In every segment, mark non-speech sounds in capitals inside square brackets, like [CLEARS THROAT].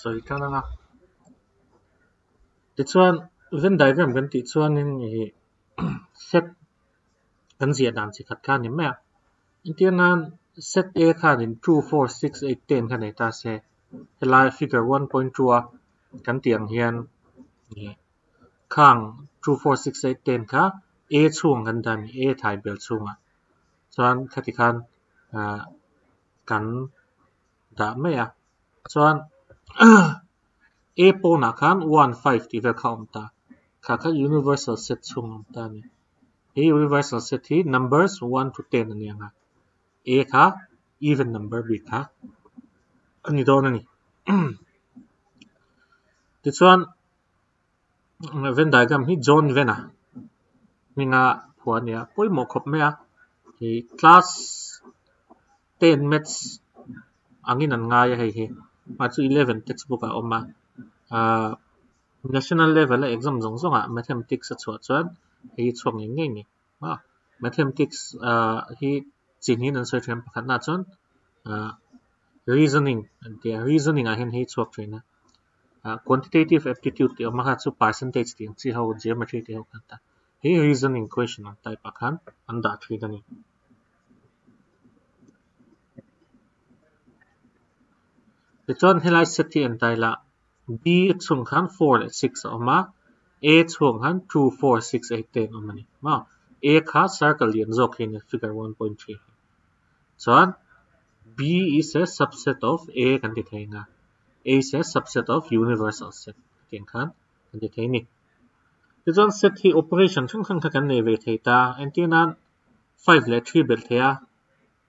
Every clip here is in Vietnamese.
soi kan anga ti chuan ven diagram kan ti chuan in hi set kan zia dan chi khat khan ni me in nan set a khan in 2 4 6 8 10 khan nei ta se helai figure 1.2 a kan tiang hian ni khang 2 4 6 8 10 kha a chuang kan dan a thai bel chunga chuan khati khan kan da me a chuan Ah! a pawna khan 1 5 ti vel universal set chungam ta ni. E universal set hi numbers 1 to 10 ani anga. A ka even number b ka ani don ani this [CLEARS THROAT] one Venn diagram hi John Venn a minga puania poi mo khop me a. Hi class 10 maths angin an ngai hei hi. Ma 11 textbook a oma. Uh, national level exam zong zong a mathematics a chuan chuan hi chuang ni ngai ni. Ma mathematics uh, hi chin hin an soi them pakhat na chuan uh, reasoning the reasoning a hin hi chuak thina uh, quantitative aptitude ti ma chu percentage ti chi ho geometry ti ho kan ta hi reasoning question an type akhan an da thri dani chuan helai set hi an tai la b chung khan 4 le 6 oma. A chung khan 2 4 6 8 10 oma ni ma a kha circle lian zok hin figure 1.3 chuan b is a subset of a kan ti thainga a is a subset of universal set. Tiang khan kan ti thaini ti chuan set hi operation thang thang kan nei ve thei ta. An ti nan 5 le 3 bel thea.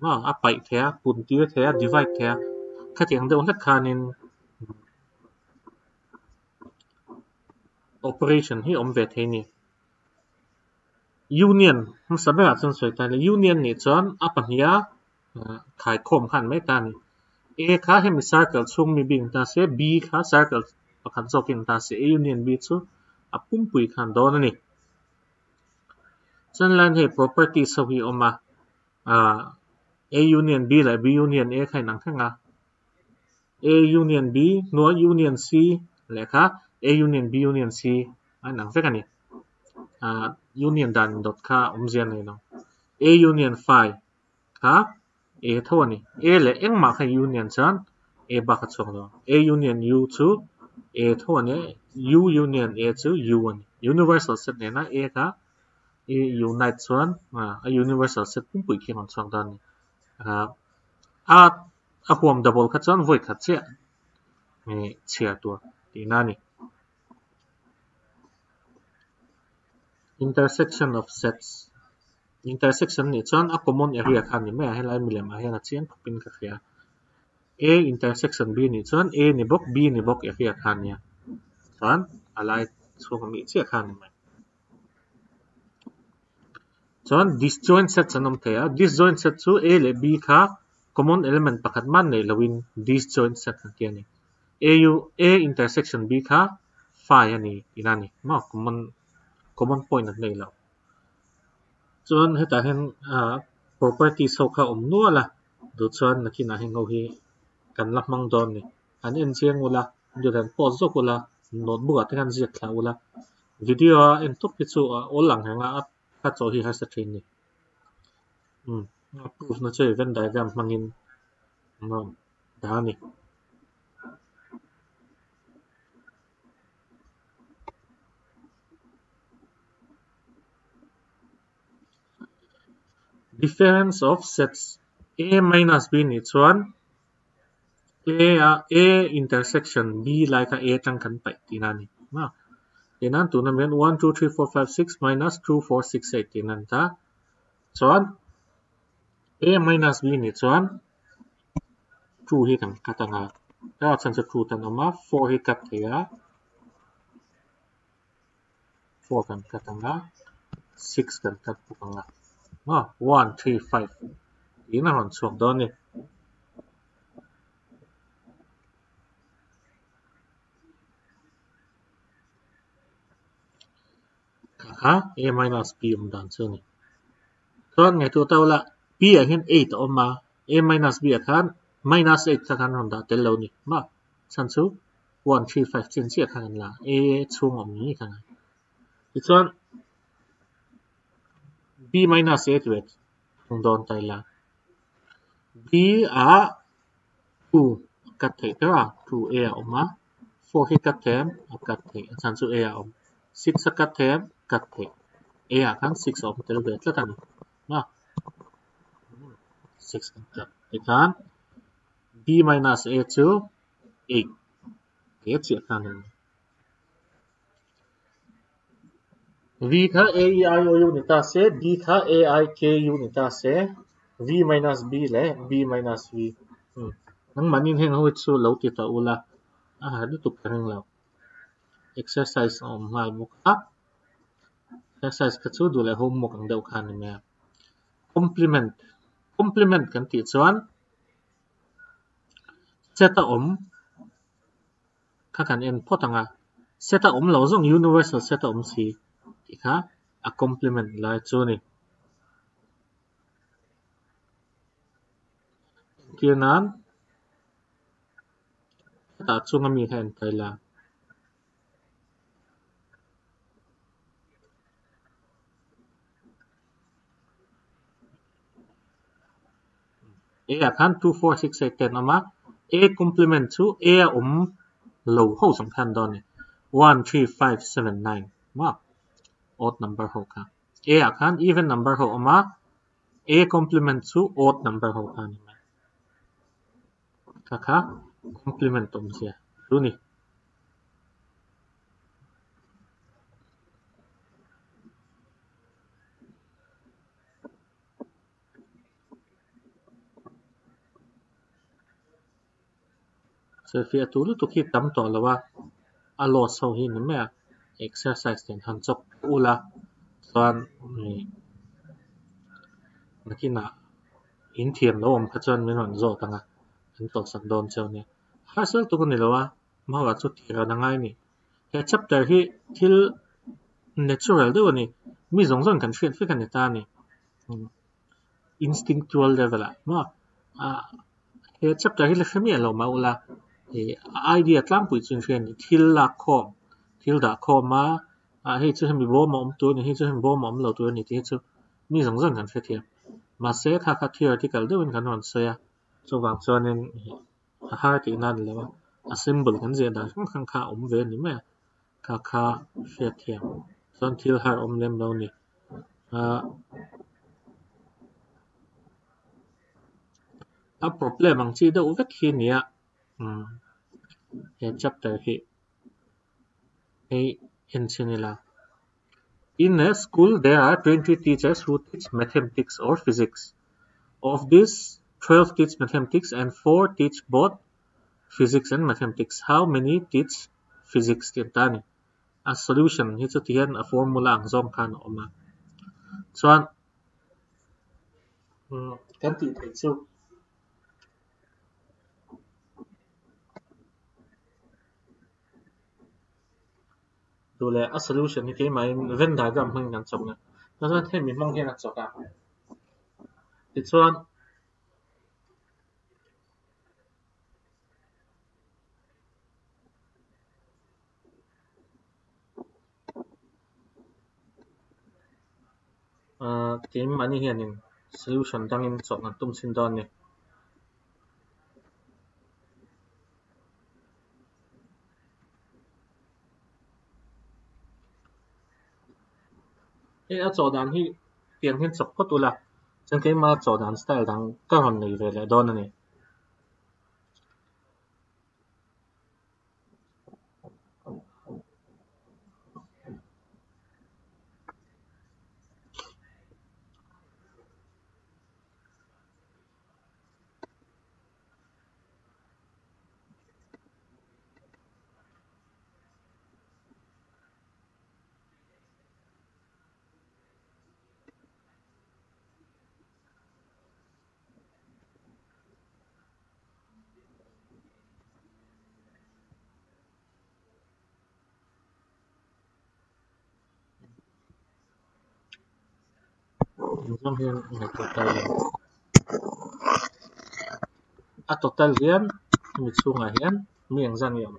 Ma a pai thea pun tir thea divide thea khá tiếng đâu rất khá operation hi om ve thế ni union hum sabe a chun soi ta union ni chon apa hiya khai khom khan mai ta ni a kha hem circle chung mi bing ta se b kha circle pakhat zokin ta se a union b chu a pum pui khan don ni chan lan he property so hi oma a union b la b union a khai nang khanga A union B nối union C lệ khác A union B, union C. Anh nặng phép này à union dan dot kha um zian này nó A union phi kha A thô này A lệ em mà khai union chan A ba khát xong rồi A union U chu A thô này U union A chu U này universal set này na A kha A unite chuan à a universal set cũng bụi khi mà xong dan này. à a huam double kha chuan void kha che mi chia tur ti intersection of sets. Intersection ni chuan a common area khan ni a helai milem a hian a chiang khopin ka khia a intersection b ni chuan a ni bok b ni bok area khan nia chuan alai chung mi chia khan ni mai chuan disjoint set chanom thea disjoint set chu a le b kha common element pakhat man nei loin disjoint set kan ti A U, a intersection b kha, phi ani inani ma common common point nei lo chuan heta hen property so kha om nuala du chuan nakina hen ho hi kan la mang don ni. An en chiang ula du dan po zo kula notebook at kan ziak thla ula. Video en top pi chu olang hanga at ka cho hi ha sa train ni hmm. Proof na chơi Venn diagram mangin no dani difference of sets. A minus b ni chuan a uh, a intersection. B like a a tang kan pai tina ni. Ma. Tinan na men 1 2 3 4 5 6 minus 2 4 6 8 tinan ta. Chuan a minus b ni chuan true hi kan katanga. Ta chan cha true tan ama 4 hi kat thea 4 kan katanga. 6 kan kat pukanga. Ma 1 3 5 ina hon chuak don ni. Ha a minus b um dan chu ni. Chuan ngai tu tawla b angin 8 mà a minus b khan, minus 8 khan ron da tel lo ni. Ma chan chu 1 3 5 chin chi khan là a chung om ni khan. Ti chuan, b minus 8 wet tung don tai là b a 2 kat thei ta 2 a mà 4 hi kat them kat thei chan chu a om. 6 kat them, kat thei. A khan 6 om tel wet la ta ni ma 6 kentang. Kan? B minus A to A. Okey, cik. V tha A E I O U nita se, B tha A I K U nita se, V minus B le, B minus V. Hmm. Nang manin hen hoi tsu lau ti ta ula. Ah, hadu tu kering lau. Exercise om, mal ah. buka. Exercise ka tsu du le homework ang daw kan ni me. Complement. Komplement constituent zeta om kakan en potanga zeta om lo zong universal zeta om si ika a complement lai chuni kianan ta chungami hen kaila A ข้าม two four six eight ten ออกมา A complement to A อมโลหกสำคัญตอนนี้ one three five seven nine ว่า odd number หกค่ะ A ข้าม even number หกออกมา A complement to odd number หกค่ะนี่มั้ยค่ะค่ะ complement ตรงเสียรู้นี่ so fi atulu to ki tam to lawa a lo so hi ni me exercise ten han chok ula chuan ni nakina in thiam lo om kha chuan min ron zo tanga an to sak don cheu ni hasel tu ni lawa ma wa chu thira na ngai ni he chapter hi thil natural de ni mi zong zong kan fian fi kan ta ni instinctual level a ma a he chapter hi le khami lo ma ula idea tlang pui chun chen thil la khom thil da khom ma a hei chu hemi bo mom tu ni chưa chu hemi bo mom lo tu ni ti chu mi zong zong kan fe thiam ma se kha kha theoretical de win kan ron se ya chu wang chuan in ha cái ti nan lewa a symbol kan je da khang khang kha om ve ni me kha kha fe thiam chuan thil har om lem lo ni a à, a à, problem ang chi do vek hi nia um he chapter hi he ensinila in a school there are 20 teachers who teach mathematics or physics. Of this 12 teach mathematics and 4 teach both physics and mathematics. How many teach physics tin tani a solution. Chu tian a formula ang chuan kan ti thei chu dule a solution ni ke mai ven diagram hmang kan chok na. Na chuan he mi mong hian a chok a. Ti chuan ah, tim ani hian in solution dangin chok na, tum sin don ni style dang hian na total a total hian mi chungah hian mi ang zan yam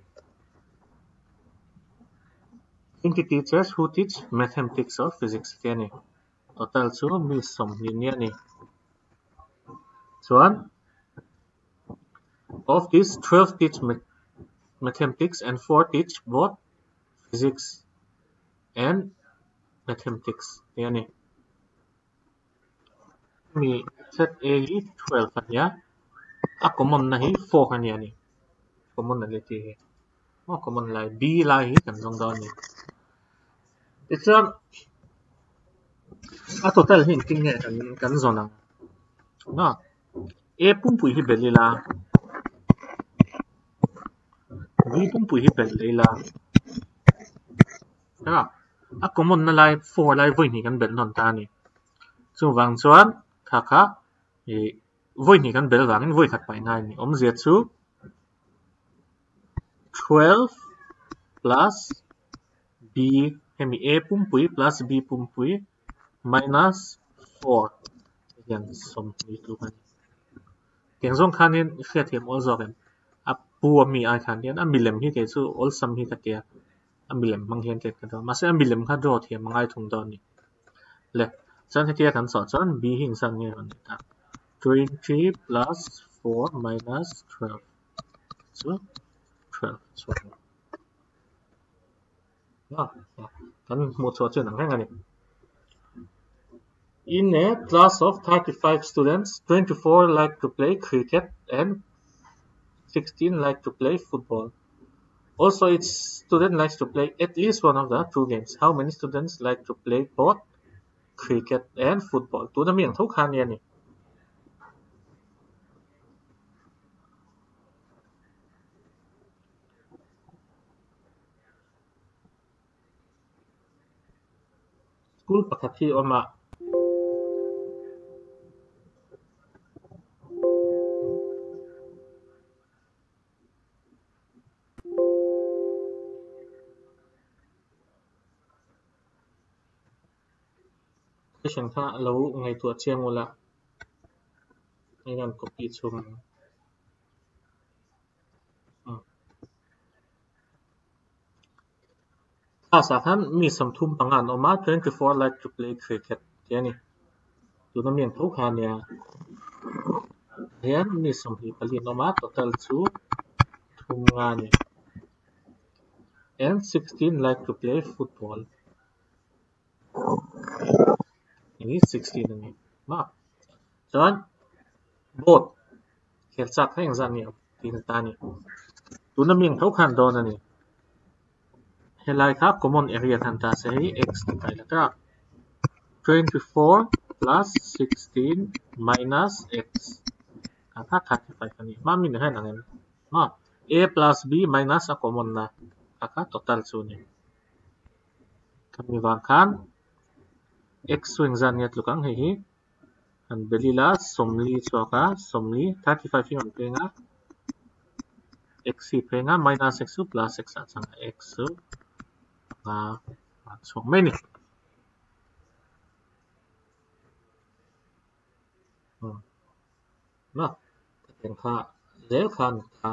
20 teachers who teach mathematics or physics tiani total chu mi som ni ni ani chuan of these 12 teach mathematics and 4 teach both physics and mathematics. Tiani mi set a hi 12 ania a common na hi 4 ania ni common na le ti he ma common lai b lai hi kan jong don ni ichuan a total hin king nge kan kan zona na a pum pui hi belila b pum pui hi belila, leila ha a common na lai 4 lai voi ni kan bel non ta ni chu wang chuan kha kha e voi ni kan bel wangin voi khat pai ngai ni om zia chu 12 plus b hemi a pumpui plus b pumpui minus 4 yan som ni tu kan tiếng zong khanin khia thiam ol zok em a pu mi ai khan hian a milem hi te chu ol sam hi ka tia a milem mang hian te ka do ma se a milem kha draw thiam mangai thung don ni le chan he tia kan so chan b hing sang nge on ta. 23 plus 4 minus 12 so 12 so ah một số chuyện nang này. In a class of 35 students 24 like to play cricket and 16 like to play football. Also each student likes to play at least one of the two games. How many students like to play both cricket and football 도전명 독하니아니 school ปกติออกมา school pakhat hi ngày tuổi session ngô lo ngai làm chiang wala ai nan copy chum Asa khan mi sam thum pangan 24 like to play cricket. Thế này. Tụi nó mian thuốc khan ya hian mi sam hi palin oma total chu thum nga ni and 16 like to play football. Ini 16 ani ma chuan both. Khel chak thang zan ni tin ta ni. Tu na mian tho khan don ani. Helai kha common area than ta se hi x ni kai la ka. 24 plus 16 minus x. Ka kha 35 ani ma min hai nangen ma a plus b minus a common na. Ka kha total chu ni. Kami wang X-wing zanget lukang hehi and belila somli choka somli 35 yon penga x penga minus x plus x at sanga x nga so many. Hmm. Na Then ka zel khan kha.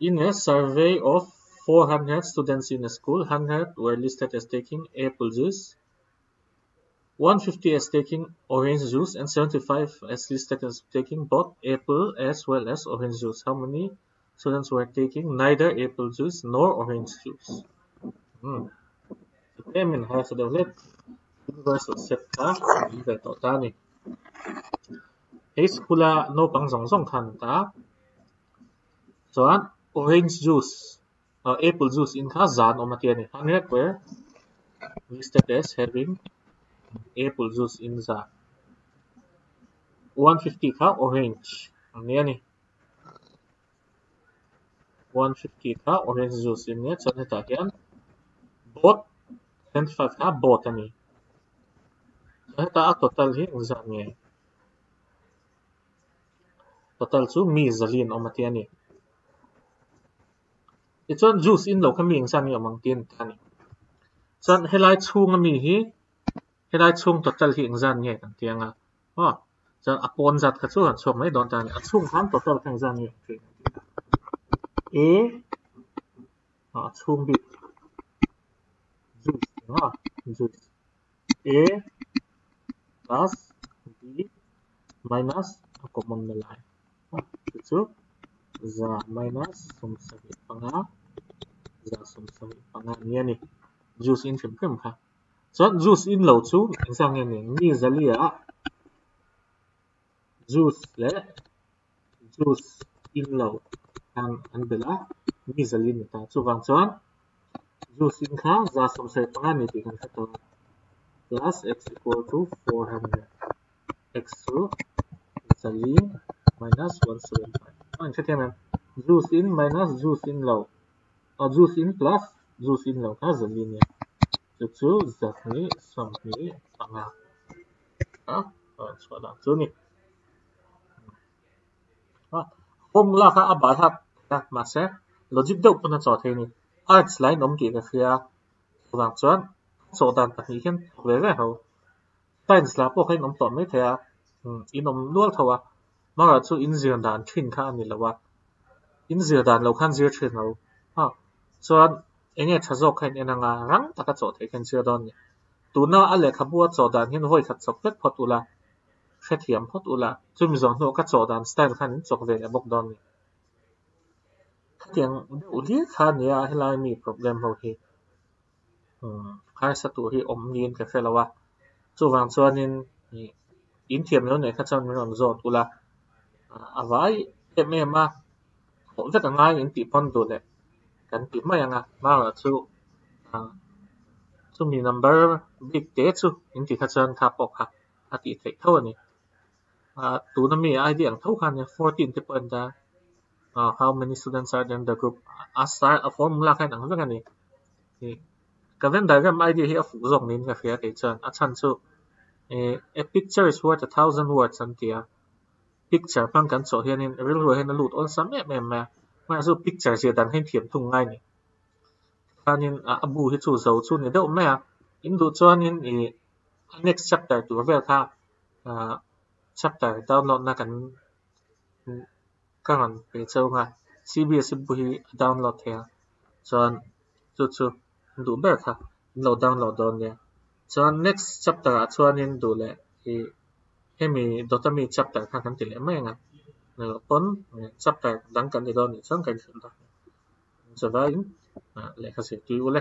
In a survey of 400 students in a school 100 were listed as taking a pulses 150 as taking orange juice, and 75 as listed as taking both apple as well as orange juice. How many students were taking neither apple juice nor orange juice. Hmm. Universal ni. Kula no pang zong zong kan ta. So an orange juice or uh, apple juice in ka zan o matia ni. Hundred were listed as having apple juice inza 150 ka orange. Ano yan 150 ka orange juice in it. So, nito again. Bot. 25 ka botany. So, nito a total hi in the niya. Total su mi zalin o mati ani. Ito juice in lo kami in sa niya mang tin tani. So, hilay chung mi hi. Helai chung total hi ang zan niya. Ang tiya nga. Oh. So apon zat ka chu han chung mai don tani. At chung han total kang zan niya. A. E, ah, chung bit. à, juice a e, plus b minus common na lai chu za minus sum sabi panga za sum sabi panga ni ani juice in phim phim kha Zeus in lầu chú anh sang nghe này ni ra lia Zeus lẽ Zeus in lầu hàng anh bê la ni ra lia ta chú vang chuan Zeus in khá ra sông xe tăng anh thì cần khát tông plus x equal to 400 x through ra lia minus 175 anh sẽ thêm em Zeus in minus Zeus in lầu. Or Zeus in plus Zeus in lầu khá ra lia Dazu Satni Samni Sanga. Ja, das war dazu nicht. Hôm là các bạn học các mà sẽ lo giúp đỡ con trò thế này. Ai lại nắm kỹ cái kia, làm chuẩn, số đàn tập hiện về về hậu. Tại là bộ hay nắm tổn mấy thế à, in nắm luôn thôi à. Mà là chú in dừa đàn chuyên khá anh là wa, in dừa đàn lâu khăn dừa chuyên lâu. Ha, chuẩn enge thazok khain enanga rang taka chaw the khan zir don ni tuna ale khabua chaw dan hin hoi khat chok pek phot ula khe thiam phot ula chumi zong no ka chaw dan style khan in chok ve abok don ni tiang uli kha nia helai mi problem ho hi khai sa tu hi om nin ka felawa chu wang chuanin ni in thiam lo ne kha chan mi ron zot ula avai em em ma ho vek a ngai in ti pon tu le cần ti mai anga mà là chu chu mi number big te chu chỉ ti kha chan kha pok ha a ti thei tho mi id thâu tho khan ne 14 te pon da how many students are in the group? A a formula khan ang vek ani ni ka ven diagram id hi a fu zong nin ka khia te chan a chan chu a, picture is worth a thousand words an tia picture pang kan so hian in real ro hen lut on sam em em ma ma dìa picture hình dan thùng ngay thung Và ni khanin a abu hi chu zo chu ni deuh mẹ in du cho in i next chapter tu vel kha chapter download na kan kan pe chau nga cbs bu hi download thea cho chu chu du ber kha lo download don ya chuan next chapter ah chuanin du le hi hemi dotami chapter khan mẹ ti le mai nga ne pon chapter dang kan ni don ni chuan kan thum da chawai le kha se tu le